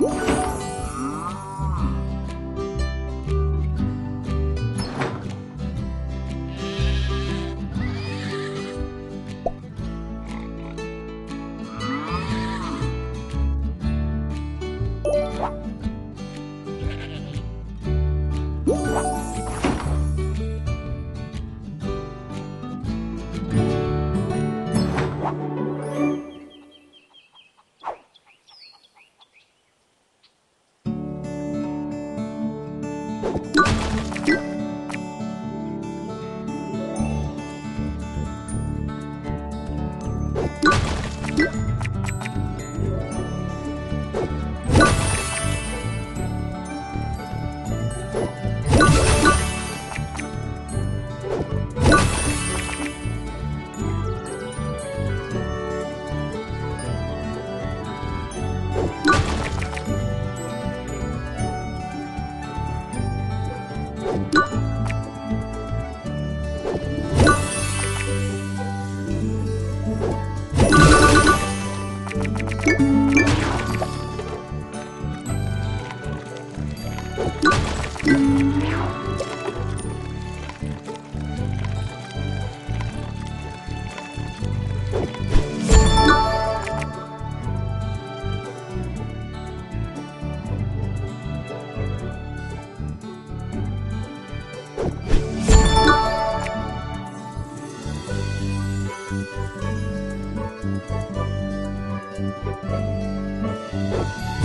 Woo! Thank you.